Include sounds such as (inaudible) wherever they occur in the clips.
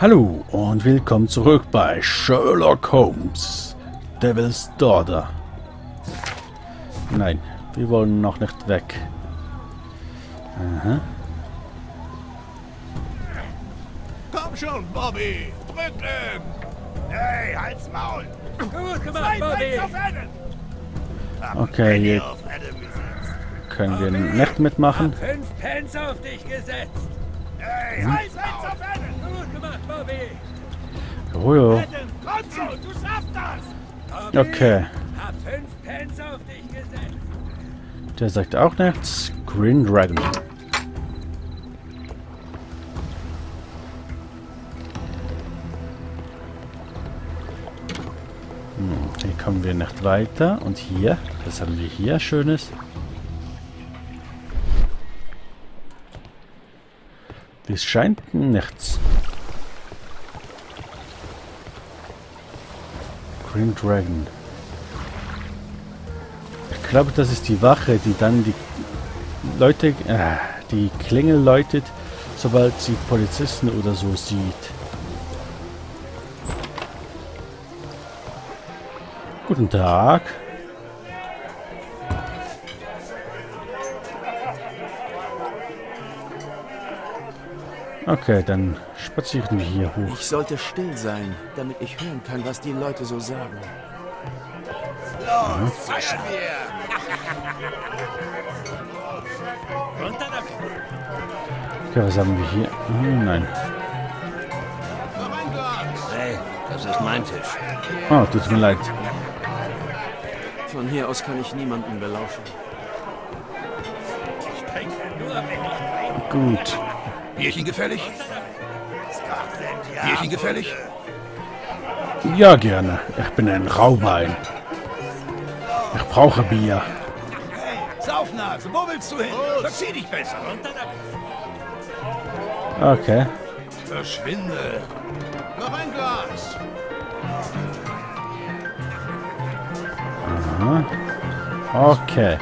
Hallo und willkommen zurück bei Sherlock Holmes. Devil's Daughter. Nein, wir wollen noch nicht weg. Aha. Komm schon, Bobby! Drücken! Hey, halt's Maul! Gut gemacht, Bobby! Okay, hier Auf Adam gesetzt. können wir nicht mitmachen. Fünf Pence auf dich gesetzt! Hey, halt's Maul! auf Adam! Jojo. Okay. Der sagt auch nichts. Green Dragon. Hm, hier kommen wir nicht weiter. Und hier, was haben wir hier Schönes? Es scheint nichts. Green Dragon. Ich glaube, das ist die Wache, die dann die Leute, äh, die Klingel läutet, sobald sie Polizisten oder so sieht. Guten Tag. Okay, dann spazieren wir hier hoch. Ich sollte still sein, damit ich hören kann, was die Leute so sagen. Los, feiern wir! Runter damit! Okay, was haben wir hier? Oh, nein. Hey, das ist mein Tisch. Oh, tut mir leid. Von hier aus kann ich niemanden belauschen. Ich trinke nur! Gut. Bierchen gefällig? Bierchen gefällig? Ja, gerne. Ich bin ein Raubein. Ich brauche Bier. Hey, Saufnase, wo willst du hin? Verzieh dich besser! Okay. Verschwinde! Noch ein Glas! Okay.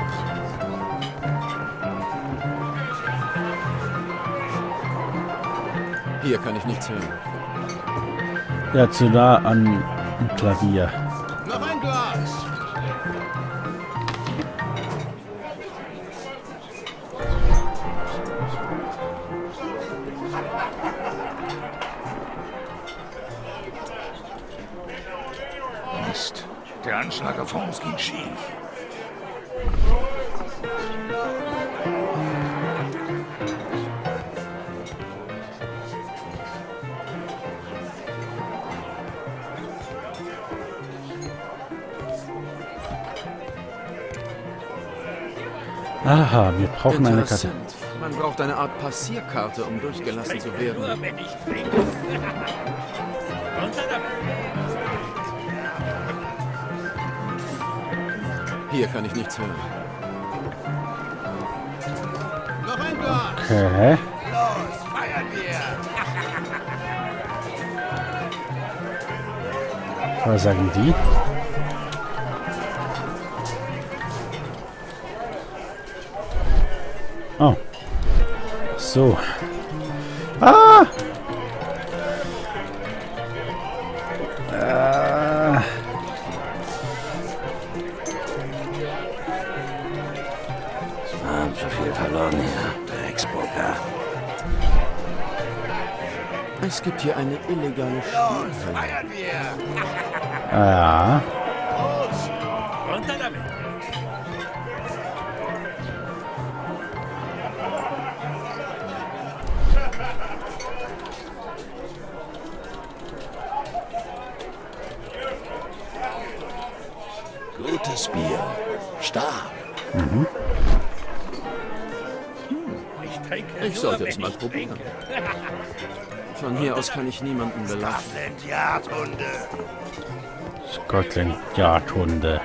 Hier kann ich nichts hören. Ja, zu nah an Klavier. Braucht eine Art Passierkarte, um durchgelassen zu werden. Nur, wenn ich trinke! (laughs) Runter damit! Hier kann ich nichts hören. Noch ein Glas! Okay. Los, feiern wir! (laughs) Was sagen die? Oh. So. Ah! Haben so viel verloren hier, der. Es gibt hier eine illegale Los, Spielhalle. feiern wir! Ja. Gutes Bier. Stark. Ich trinke Ich sollte es mal probieren. (laughs) Von hier aus kann ich niemanden belauschen. Scotland Yard, Hunde! Scotland Yard Hunde.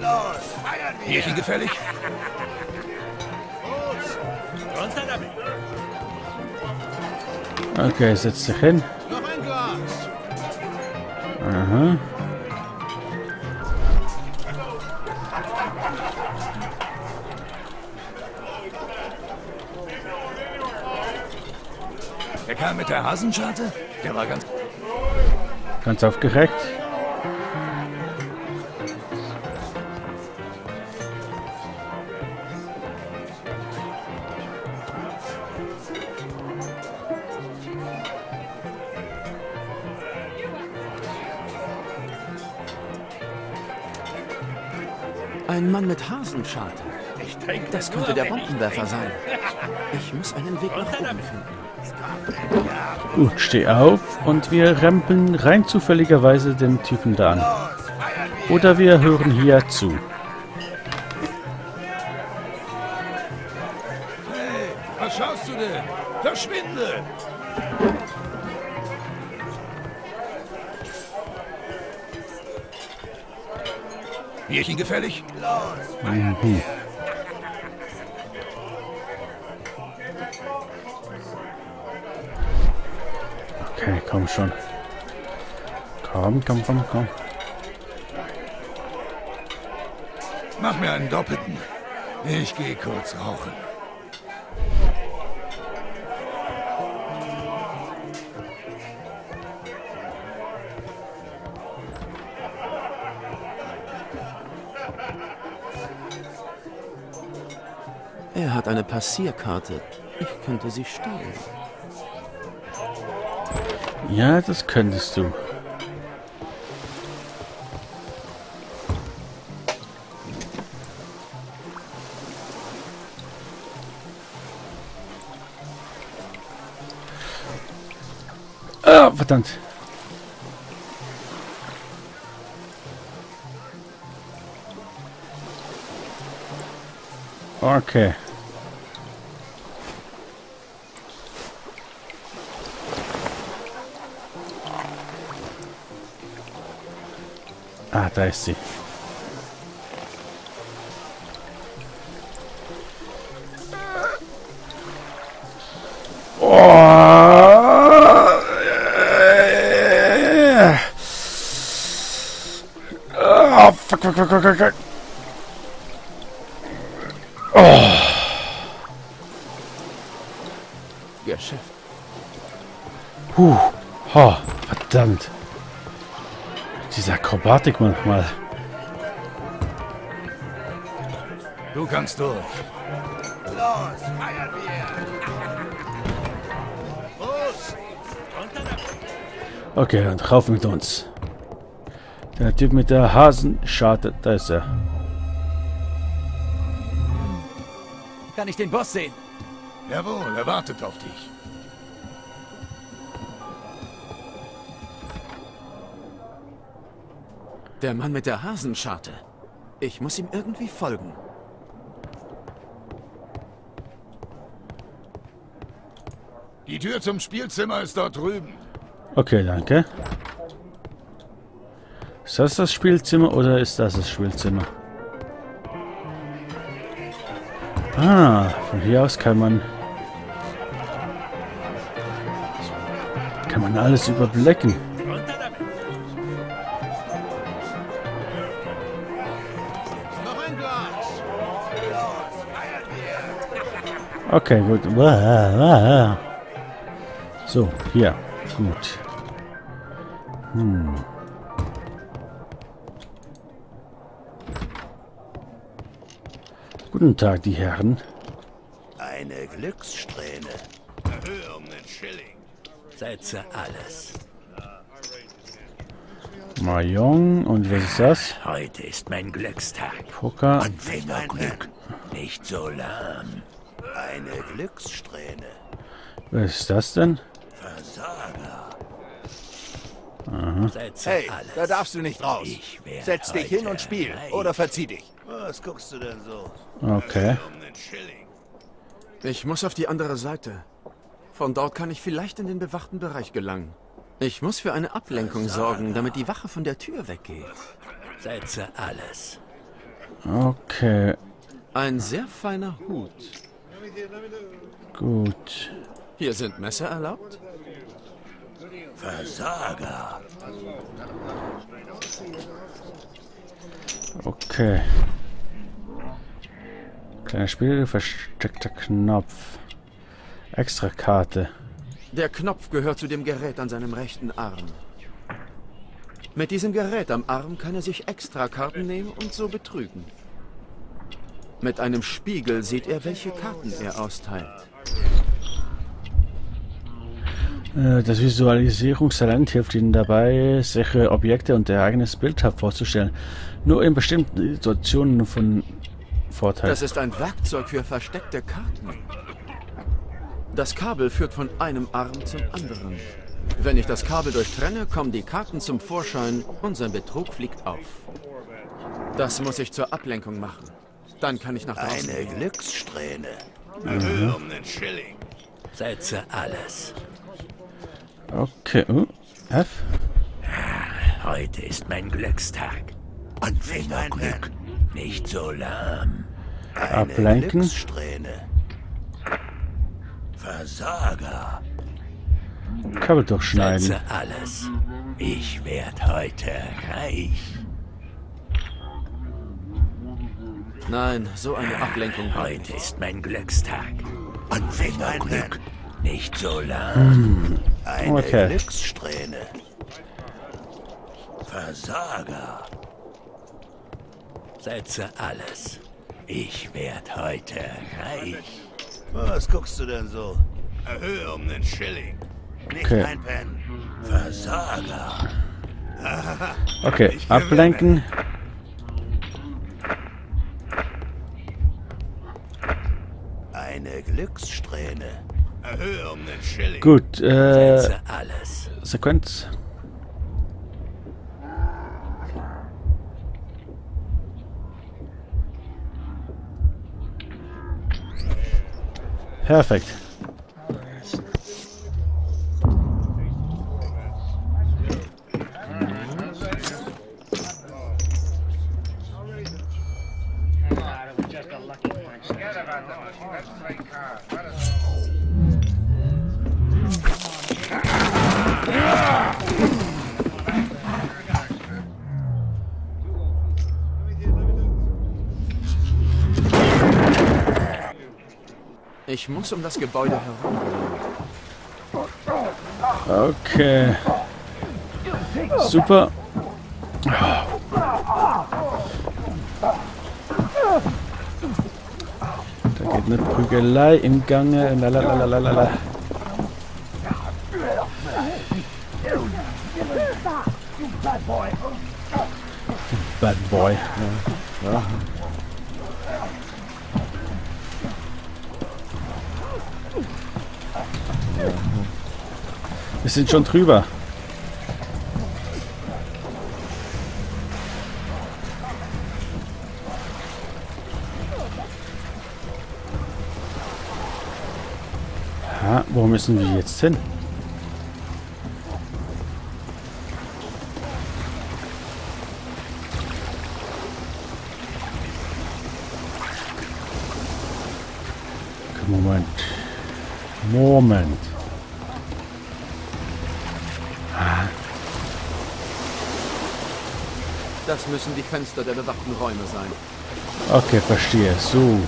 Los, feiern wir! Bierchen gefällig? Runter damit! Okay, setz dich hin. Noch ein Glas! Aha. Der Hasenscharte? Der war ganz... Ganz aufgeregt. Ein Mann mit Hasenscharte. Ich trinke Das könnte der Bombenwerfer sein. Ich muss einen Weg nach oben finden. Gut, steh auf und wir rempeln rein zufälligerweise den Typen da an. Oder wir hören hier zu. Hey, was schaust du denn? Verschwinde! Bierchen gefällig? Mhm. Komm schon. Komm, komm, komm, komm. Mach mir einen doppelten. Ich gehe kurz rauchen. Er hat eine Passierkarte. Ich könnte sie stehlen. Ja, das könntest du. Ah, verdammt. Okay. Ah, da ist sie. Oh. Oh, fuck, fuck, fuck, fuck, fuck, fuck. Geschäft. Puh. Oh, verdammt. Diese Akrobatik manchmal. Du kannst durch. Los, feiern wir! (laughs) Los! Okay, und rauf mit uns. Der Typ mit der Hasenscharte, da ist er. Kann ich den Boss sehen? Jawohl, er wartet auf dich. Der Mann mit der Hasenscharte. Ich muss ihm irgendwie folgen. Die Tür zum Spielzimmer ist dort drüben. Okay, danke. Ist das das Spielzimmer oder ist das das Spielzimmer? Ah, von hier aus kann man kann man alles überblicken. Okay, gut. So, hier. Gut. Hm. Guten Tag, die Herren. Eine Glückssträhne. Erhöhe um den Schilling. Setze alles. Mahjong. Und was ist das? Heute ist mein Glückstag. Poker. Anfängerglück. Nicht so lahm. Eine Glückssträhne. Was ist das denn? Versager. Setze Hey, alles. da darfst du nicht raus. Setz dich hin und spiel. reich. Oder verzieh dich. Was guckst du denn so? Okay. Ich muss auf die andere Seite. Von dort kann ich vielleicht in den bewachten Bereich gelangen. Ich muss für eine Ablenkung sorgen, damit die Wache von der Tür weggeht. Setze alles. Okay. Ein sehr feiner Hut. Gut. Hier sind Messer erlaubt? Versager. Okay. Kleiner Spiel, versteckter Knopf. Extra Karte. Der Knopf gehört zu dem Gerät an seinem rechten Arm. Mit diesem Gerät am Arm kann er sich Extrakarten nehmen und so betrügen. Mit einem Spiegel sieht er, welche Karten er austeilt. Äh, Das Visualisierungstalent hilft Ihnen dabei, sichere Objekte und Ihr eigenes Bild vorzustellen. Nur in bestimmten Situationen von Vorteil. Das ist ein Werkzeug für versteckte Karten. Das Kabel führt von einem Arm zum anderen. Wenn ich das Kabel durchtrenne, kommen die Karten zum Vorschein und sein Betrug fliegt auf. Das muss ich zur Ablenkung machen. Dann kann ich nach draußen Eine. Glückssträhne. Erhöhe um den Schilling. Setze alles. Okay. Uh, F. Heute ist mein Glückstag. Anfängerglück. Nicht so lahm. Eine Ablenken. Glückssträhne. Versager. Kabel durchschneiden. Setze alles. Ich werd heute reich. Nein, so eine Ablenkung Heute ist mein Glückstag. Anfängerglück. Nicht so lahm. Eine Okay. Glückssträhne. Versager. Setze alles. Ich werd heute reich. Was guckst du denn so? Erhöhe um den Schilling. Nicht Okay. einpennen. Versager. Okay, ablenken. Eine Glückssträhne. Erhöhe um den Schilling. Gut, äh, Setze alles. Sequenz. Perfekt. Muss um das Gebäude herum. Okay. Super. Da geht eine Prügelei im Gange. Lalalala. Bad Boy. Ja. Ja. Wir sind schon drüber. Ja, wo müssen wir jetzt hin? Moment. Moment. Das müssen die Fenster der bewachten Räume sein. Okay, verstehe. So.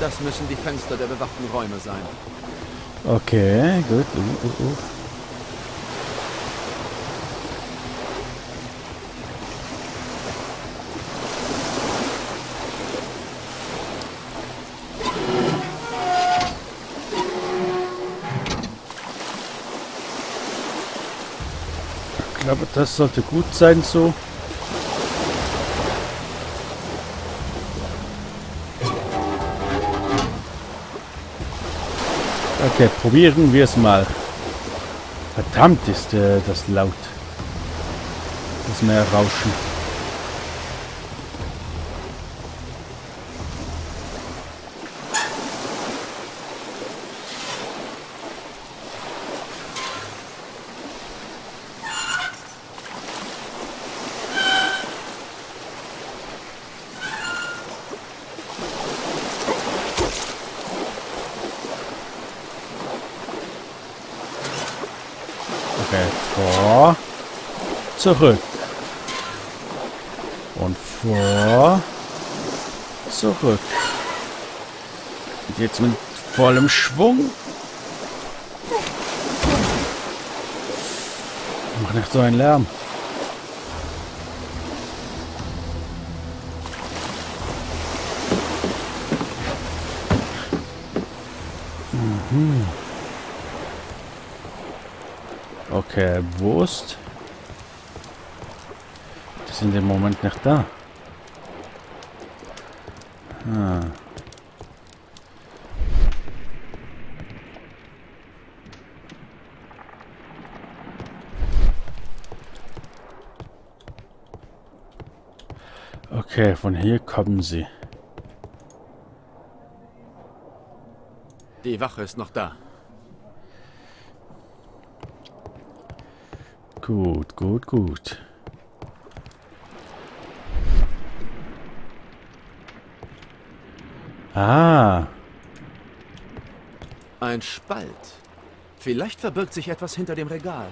Das müssen die Fenster der bewachten Räume sein. Okay, gut. Uh, uh, uh. Glaube, das sollte gut sein so. Okay, probieren wir es mal. Verdammt ist äh, das laut. Das mehr Rauschen. Okay, vor. Zurück. Und vor. zurück. Und jetzt mit vollem Schwung. Mach nicht so einen Lärm. Mhm. Okay, Wurst. Die sind im Moment nicht da. Ah. Okay, von hier kommen sie. Die Wache ist noch da. Gut, gut, gut. Ah, Ein Spalt. Vielleicht verbirgt sich etwas hinter dem Regal.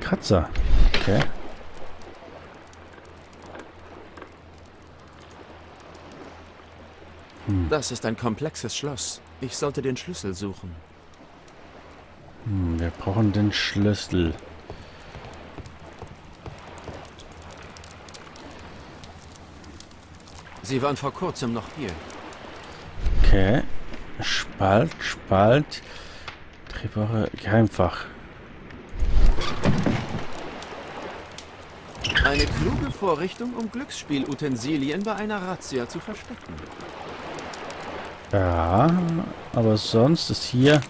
Kratzer. Okay. Das ist ein komplexes Schloss. Ich sollte den Schlüssel suchen. Hm, wir brauchen den Schlüssel. Sie waren vor kurzem noch hier. Okay. Spalt, Spalt. Drehbare Geheimfach. Eine kluge Vorrichtung, um Glücksspielutensilien bei einer Razzia zu verstecken. Ja, aber sonst ist hier...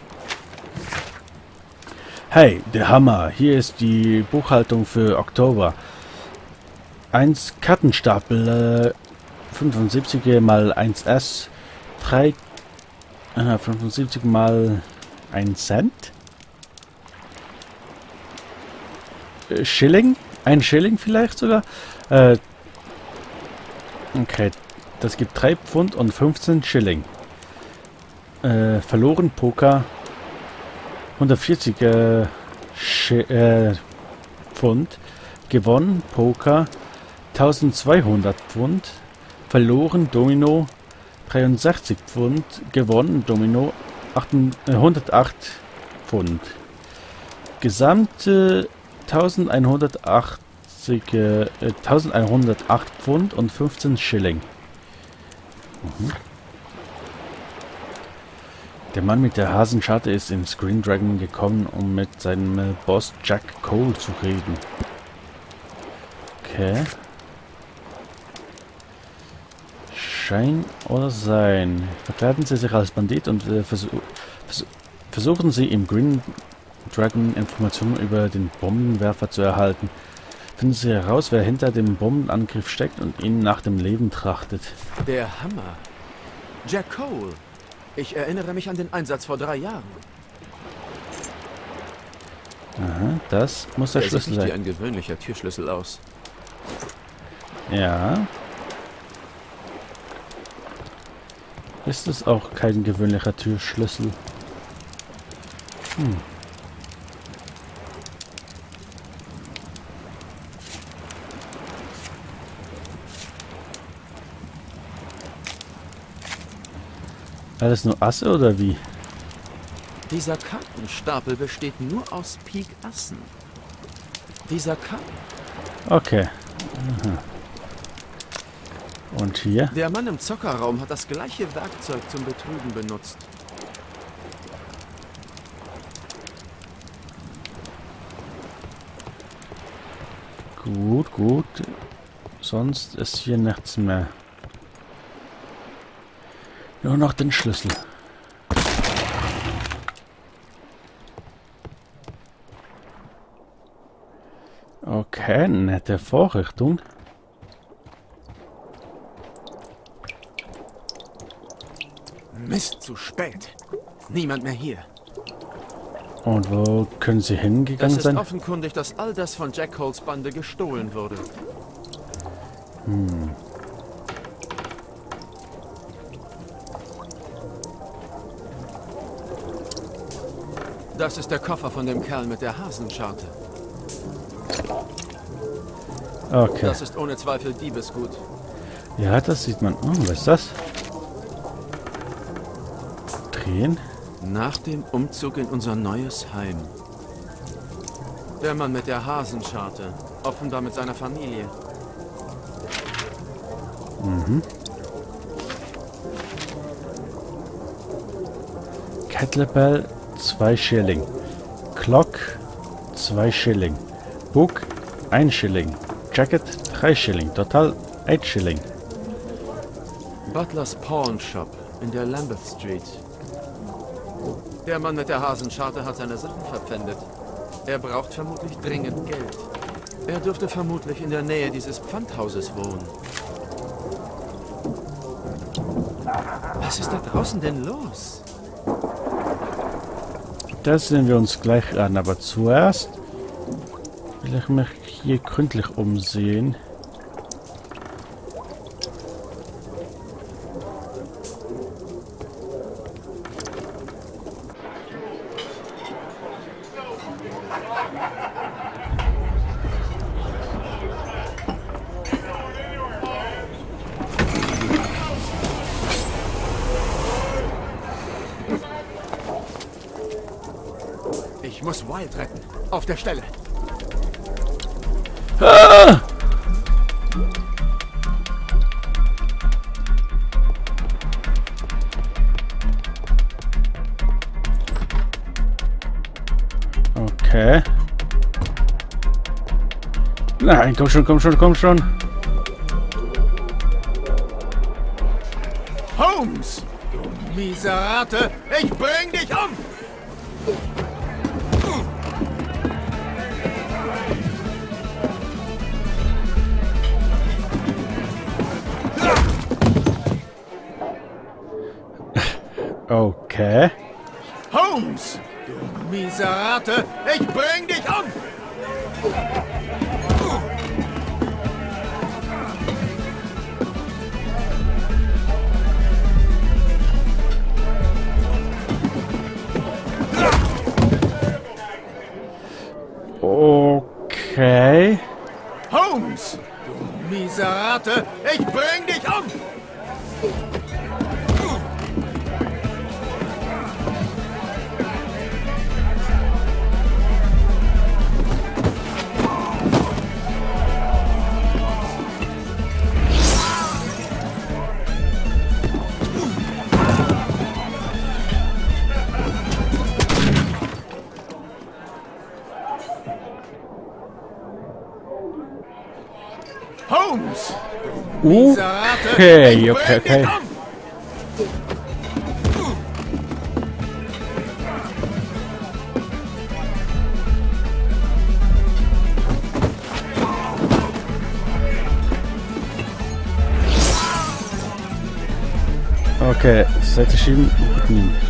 Hey, der Hammer. Hier ist die Buchhaltung für Oktober. 1 Kartenstapel äh, 75 mal 1S. 3 äh, 75 mal 1 Cent. Äh, Schilling? Ein Schilling vielleicht sogar? Äh, okay, das gibt 3 Pfund und 15 Schilling. Äh, verloren Poker 140 äh, äh, Pfund. Gewonnen Poker 1200 Pfund. Verloren Domino 63 Pfund. Gewonnen Domino 8, äh, 108 Pfund. Gesamte 1180 äh, 1108 Pfund und 15 Schilling. Der Mann mit der Hasenscharte ist ins Green Dragon gekommen, um mit seinem Boss Jack Cole zu reden. Okay. Schein oder sein. Verkleiden Sie sich als Bandit und äh, versu versu versuchen Sie im Green Dragon Informationen über den Bombenwerfer zu erhalten. Finden Sie heraus, wer hinter dem Bombenangriff steckt und ihn nach dem Leben trachtet. Der Hammer. Jack Cole. Ich erinnere mich an den Einsatz vor drei Jahren. Aha, das muss der Der sieht Schlüssel wie sein. ein gewöhnlicher Türschlüssel aus. Ja. Ist es auch kein gewöhnlicher Türschlüssel? Hm. Alles nur Asse oder wie? Dieser Kartenstapel besteht nur aus Pik Assen. Dieser Karten. Okay. Aha. Und hier? Der Mann im Zockerraum hat das gleiche Werkzeug zum Betrügen benutzt. Gut, gut. Sonst ist hier nichts mehr. Nur noch den Schlüssel. Okay, nette Vorrichtung. Mist, zu spät. Niemand mehr hier. Und wo können sie Es hingegangen ist sein? offenkundig, dass all das von Jack Holes Bande gestohlen wurde. Das ist der Koffer von dem Kerl mit der Hasenscharte. Okay. Das ist ohne Zweifel Diebesgut. Ja, das sieht man. Oh, was ist das? Drehen? Nach dem Umzug in unser neues Heim. Der Mann mit der Hasenscharte. Offenbar mit seiner Familie. Kettlebell 2 Schilling. Clock 2 Schilling. Book 1 Schilling. Jacket 3 Schilling. Total 8 Schilling. Butlers Pawn Shop in der Lambeth Street. Der Mann mit der Hasenscharte hat seine Sachen verpfändet. Er braucht vermutlich dringend Geld. Er dürfte vermutlich in der Nähe dieses Pfandhauses wohnen. Was ist da draußen denn los? Das sehen wir uns gleich an, aber zuerst will ich mich hier gründlich umsehen. Nein, komm schon, komm schon, komm schon. Holmes! Du Miserate! Ich bring Ich bring dich um! Holmes! Okay, okay, okay. Okay, Seite schieben. mitnehmen.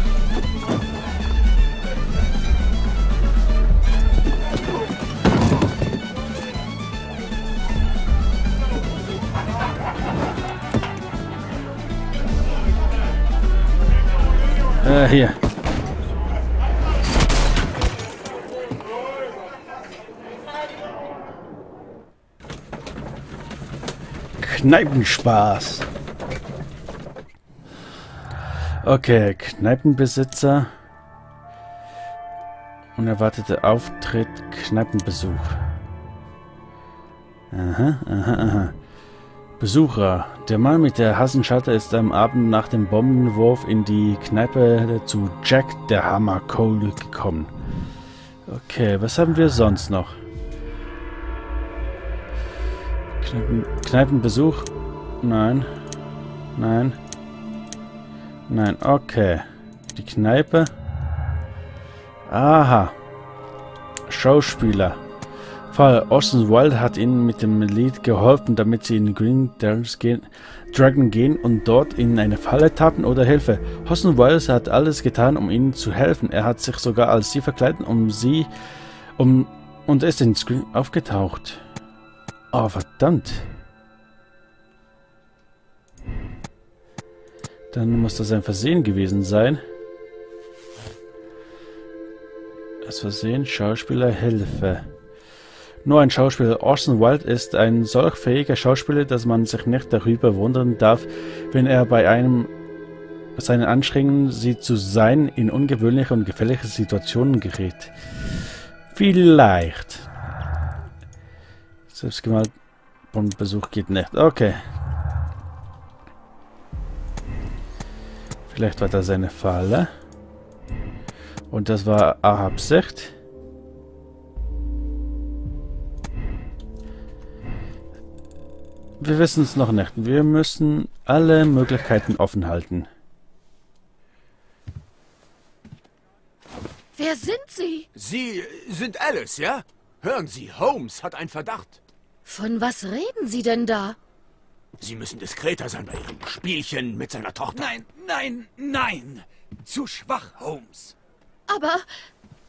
Äh, hier. Kneipenspaß. Okay, Kneipenbesitzer. Unerwarteter Auftritt, Kneipenbesuch. Aha, aha, aha. Besucher. Der Mann mit der Hassenscharte ist am Abend nach dem Bombenwurf in die Kneipe zu Jack der Hammer Cole gekommen. Okay, was haben wir sonst noch? Kneipen, Kneipenbesuch? Nein. Nein. Nein, okay. Die Kneipe. Aha. Schauspieler. Fall. Austin Wilde hat ihnen mit dem Lied geholfen, damit sie in Green Dragon gehen und dort in eine Falle tappen oder Hilfe. Austin Wilde hat alles getan, um ihnen zu helfen. Er hat sich sogar als sie verkleidet, um sie, um, und ist in Screen aufgetaucht. Oh, verdammt. Dann muss das ein Versehen gewesen sein. Das Versehen, Schauspieler, Hilfe. Nur ein Schauspieler. Orson Welles ist ein solch fähiger Schauspieler, dass man sich nicht darüber wundern darf, wenn er bei einem seinen Anstrengungen, sie zu sein, in ungewöhnliche und gefährliche Situationen gerät. Vielleicht. Selbstgemalt Besuch geht nicht. Okay. Vielleicht war das seine Falle. Und das war Ahabs Wir wissen es noch nicht. Wir müssen alle Möglichkeiten offen halten. Wer sind Sie? Sie sind Alice, ja? Hören Sie, Holmes hat einen Verdacht. Von was reden Sie denn da? Sie müssen diskreter sein bei Ihrem Spielchen mit seiner Tochter. Nein, nein, nein! Zu schwach, Holmes. Aber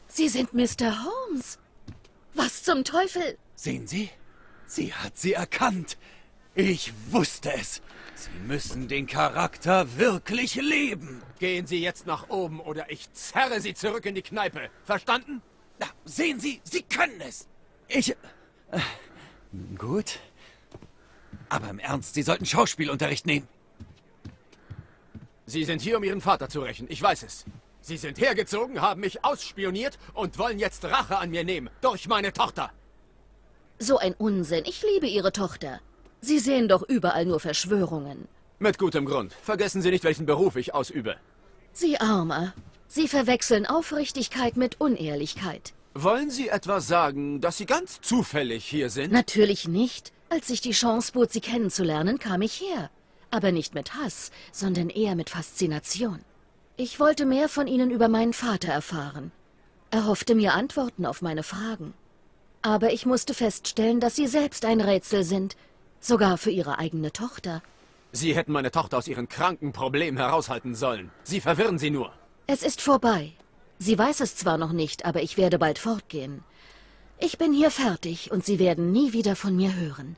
Sie sind Mr. Holmes. Was zum Teufel? Sehen Sie? Sie hat sie erkannt. Ich wusste es. Sie müssen den Charakter wirklich leben. Gehen Sie jetzt nach oben oder ich zerre Sie zurück in die Kneipe. Verstanden? Na, sehen Sie, Sie können es. Ich... Äh, gut. Aber im Ernst, Sie sollten Schauspielunterricht nehmen. Sie sind hier, um Ihren Vater zu rächen. Ich weiß es. Sie sind hergezogen, haben mich ausspioniert und wollen jetzt Rache an mir nehmen. Durch meine Tochter. So ein Unsinn. Ich liebe Ihre Tochter. Sie sehen doch überall nur Verschwörungen. Mit gutem Grund. Vergessen Sie nicht, welchen Beruf ich ausübe. Sie Armer. Sie verwechseln Aufrichtigkeit mit Unehrlichkeit. Wollen Sie etwa sagen, dass Sie ganz zufällig hier sind? Natürlich nicht. Als sich die Chance bot, Sie kennenzulernen, kam ich her. Aber nicht mit Hass, sondern eher mit Faszination. Ich wollte mehr von Ihnen über meinen Vater erfahren. Er hoffte mir Antworten auf meine Fragen. Aber ich musste feststellen, dass Sie selbst ein Rätsel sind. Sogar für Ihre eigene Tochter. Sie hätten meine Tochter aus ihren kranken Problemen heraushalten sollen. Sie verwirren sie nur. Es ist vorbei. Sie weiß es zwar noch nicht, aber ich werde bald fortgehen. Ich bin hier fertig und Sie werden nie wieder von mir hören.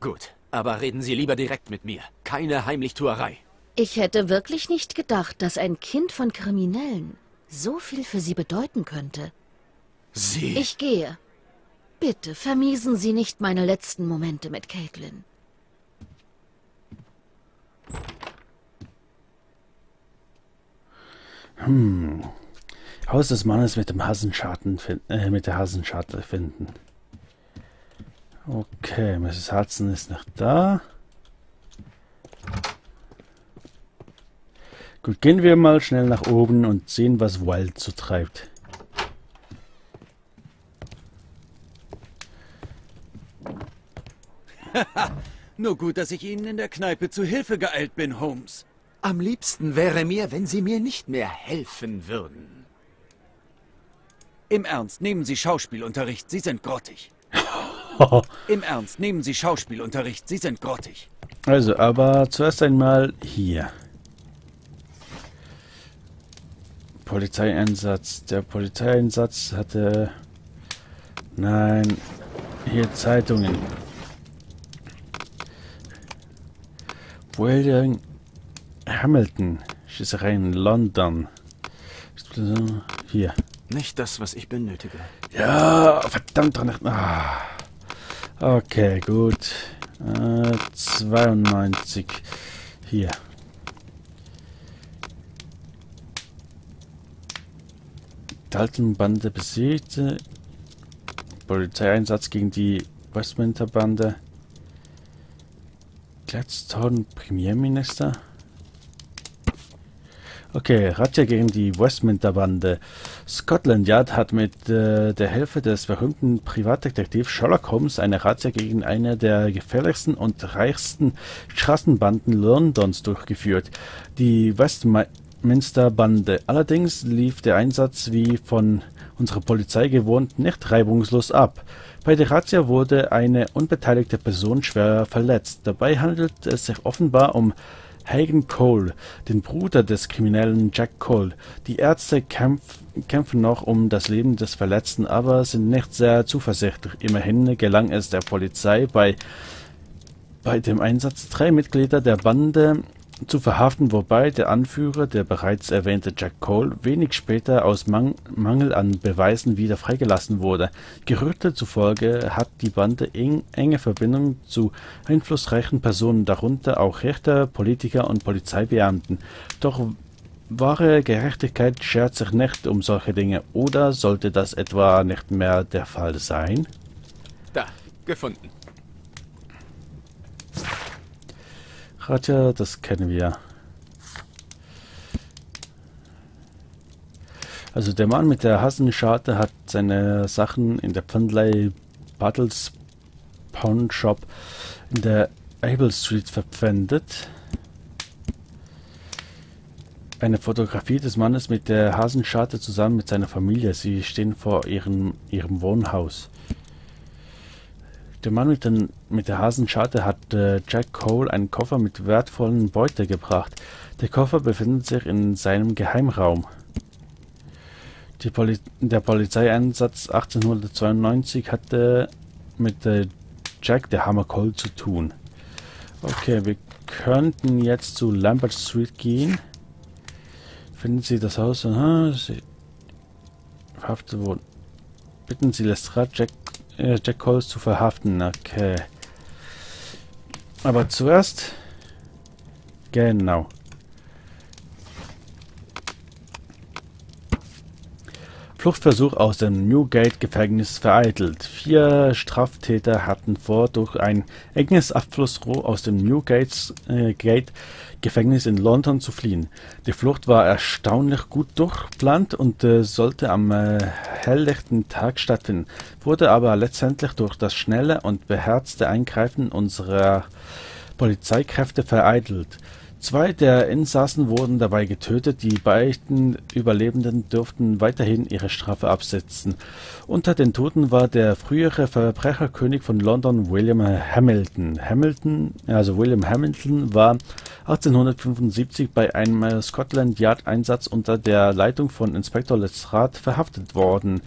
Gut, aber reden Sie lieber direkt mit mir. Keine Heimlichtuerei. Ich hätte wirklich nicht gedacht, dass ein Kind von Kriminellen so viel für Sie bedeuten könnte. Sie... Ich gehe. Bitte vermiesen Sie nicht meine letzten Momente mit Caitlin. Hm. Haus des Mannes mit dem Hasenschatten äh, mit der Hasenschatte finden. Okay, Mrs. Hudson ist noch da. Gut, gehen wir mal schnell nach oben und sehen, was Wild so treibt. (laughs) Nur gut, dass ich Ihnen in der Kneipe zu Hilfe geeilt bin, Holmes. Am liebsten wäre mir, wenn Sie mir nicht mehr helfen würden. Im Ernst, nehmen Sie Schauspielunterricht, Sie sind grottig. (laughs) Im Ernst, nehmen Sie Schauspielunterricht, Sie sind grottig. Also, aber zuerst einmal hier. Polizeieinsatz. Der Polizeieinsatz hatte... Nein, hier Zeitungen. William Hamilton, Schießerei in London. Hier. Nicht das, was ich benötige. Ja, verdammt. Ah. Okay, gut. Äh, 92. Hier. Dalton-Bande besiegte. Polizeieinsatz gegen die Westminster-Bande. Gladstone Premierminister? Okay, Razzia gegen die Westminster-Bande. Scotland Yard hat mit äh, der Hilfe des berühmten Privatdetektivs Sherlock Holmes eine Razzia gegen eine der gefährlichsten und reichsten Straßenbanden Londons durchgeführt, die Westminster-Bande. Allerdings lief der Einsatz wie von unserer Polizei gewohnt nicht reibungslos ab. Bei der Razzia wurde eine unbeteiligte Person schwer verletzt. Dabei handelt es sich offenbar um Hagen Cole, den Bruder des Kriminellen Jack Cole. Die Ärzte kämpf, kämpfen noch um das Leben des Verletzten, aber sind nicht sehr zuversichtlich. Immerhin gelang es der Polizei bei, bei dem Einsatz drei Mitglieder der Bande zu verhaften, wobei der Anführer, der bereits erwähnte Jack Cole, wenig später aus Man Mangel an Beweisen wieder freigelassen wurde. Gerüchte zufolge hat die Bande eng, enge Verbindungen zu einflussreichen Personen, darunter auch Richter, Politiker und Polizeibeamten. Doch wahre Gerechtigkeit schert sich nicht um solche Dinge, oder sollte das etwa nicht mehr der Fall sein? Da, gefunden. Raja, das kennen wir. Also der Mann mit der Hassenscharte hat seine Sachen in der Pfandlei Battles Pawn Shop in der Able Street verpfändet. Eine Fotografie des Mannes mit der Hasenscharte zusammen mit seiner Familie. Sie stehen vor ihrem, ihrem Wohnhaus. Der Mann mit, den, mit der Hasenscharte hat äh, Jack Cole einen Koffer mit wertvollen Beute gebracht. Der Koffer befindet sich in seinem Geheimraum. Poli der Polizeieinsatz 1892 hatte mit äh, Jack der Hammer Cole zu tun. Okay, wir könnten jetzt zu Lambert Street gehen. Finden Sie das Haus? Aha, Sie verhaftet wurden. Bitten Sie Lestrade, Jack äh, Jack Coles zu verhaften. Okay. Aber zuerst... Genau. Fluchtversuch aus dem Newgate-Gefängnis vereitelt. Vier Straftäter hatten vor, durch ein enges Abflussrohr aus dem Newgate-Gefängnis äh, in London zu fliehen. Die Flucht war erstaunlich gut durchplant und äh, sollte am äh, helllichten Tag stattfinden, wurde aber letztendlich durch das schnelle und beherzte Eingreifen unserer Polizeikräfte vereitelt. Zwei der Insassen wurden dabei getötet, die beiden Überlebenden durften weiterhin ihre Strafe absitzen. Unter den Toten war der frühere Verbrecherkönig von London William Hamilton. Hamilton, also William Hamilton, war 1875 bei einem Scotland Yard Einsatz unter der Leitung von Inspektor Lestrade verhaftet worden.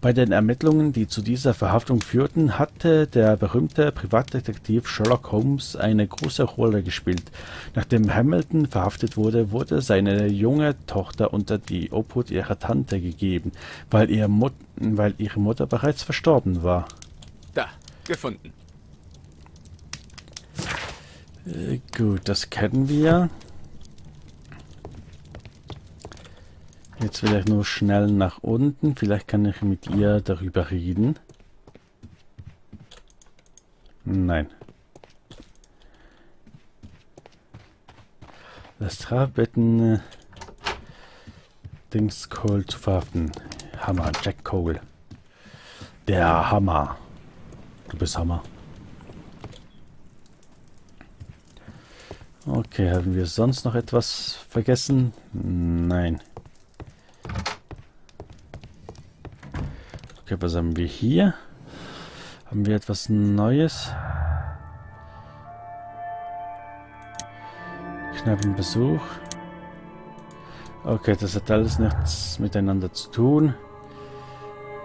Bei den Ermittlungen, die zu dieser Verhaftung führten, hatte der berühmte Privatdetektiv Sherlock Holmes eine große Rolle gespielt. Nachdem Hamilton verhaftet wurde, wurde seine junge Tochter unter die Obhut ihrer Tante gegeben, weil, ihr Mut weil ihre Mutter bereits verstorben war. Da, gefunden. Äh, gut, das kennen wir. Jetzt will ich nur schnell nach unten. Vielleicht kann ich mit ihr darüber reden. Nein. Das bitten, äh, Dings Cole zu verhaften. Hammer, Jack Cole. Der Hammer. Du bist Hammer. Okay, haben wir sonst noch etwas vergessen? Nein. Okay, was haben wir hier? Haben wir etwas Neues? Knappen Besuch. Okay, das hat alles nichts miteinander zu tun.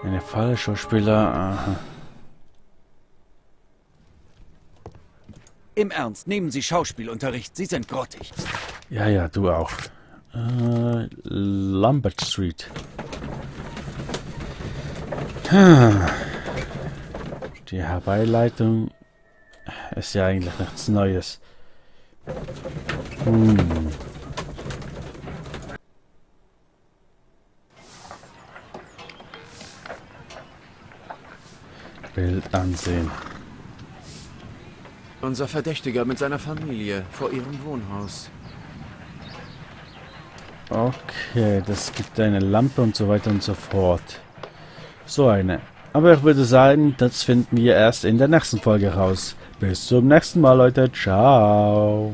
Eine Falle, Schauspieler, aha. Im Ernst, nehmen Sie Schauspielunterricht. Sie sind grottig. Ja, ja, du auch. Äh, Lambert Street. Die Herbeileitung ist ja eigentlich nichts Neues. Bild ansehen. Unser Verdächtiger mit seiner Familie vor ihrem Wohnhaus. Okay, das gibt eine Lampe und so weiter und so fort. So eine. Aber ich würde sagen, das finden wir erst in der nächsten Folge raus. Bis zum nächsten Mal, Leute. Ciao.